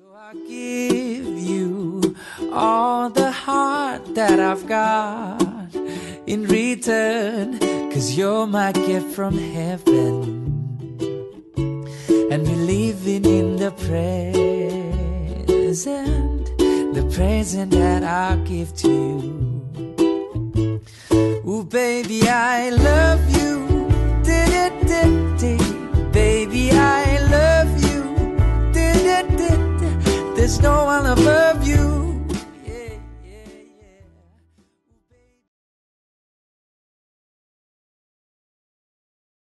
So I give you all the heart that I've got in return, cause you're my gift from heaven. And we're living in the present, the present that I give to you. Ooh, baby, I love Love. No one above you.